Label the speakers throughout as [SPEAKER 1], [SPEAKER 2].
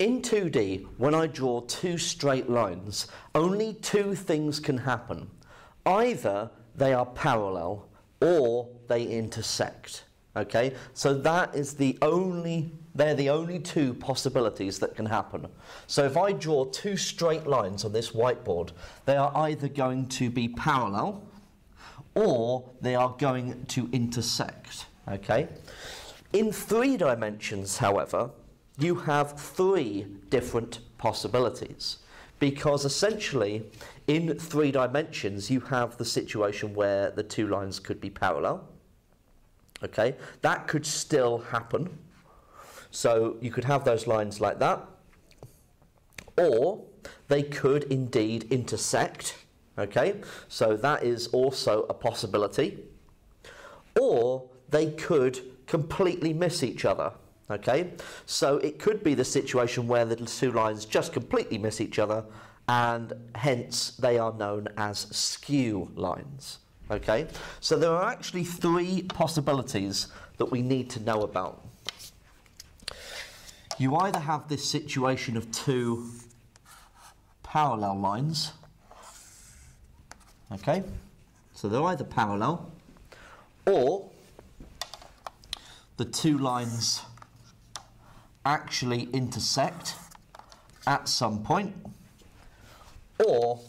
[SPEAKER 1] In 2D, when I draw two straight lines, only two things can happen. Either they are parallel or they intersect. Okay, so that is the only, they're the only two possibilities that can happen. So if I draw two straight lines on this whiteboard, they are either going to be parallel or they are going to intersect. Okay, in three dimensions, however, you have three different possibilities. Because essentially in three dimensions you have the situation where the two lines could be parallel okay? That could still happen. So you could have those lines like that. Or they could indeed intersect okay? So that is also a possibility. Or they could completely miss each other Okay, so it could be the situation where the two lines just completely miss each other and hence they are known as skew lines. Okay, so there are actually three possibilities that we need to know about. You either have this situation of two parallel lines, okay, so they're either parallel or the two lines actually intersect at some point, or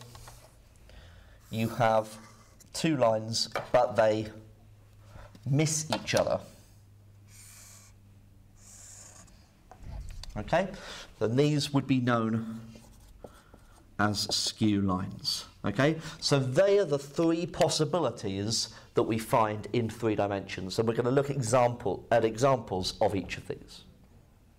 [SPEAKER 1] you have two lines but they miss each other. Okay, then these would be known as skew lines. Okay, so they are the three possibilities that we find in three dimensions, and we're going to look example, at examples of each of these.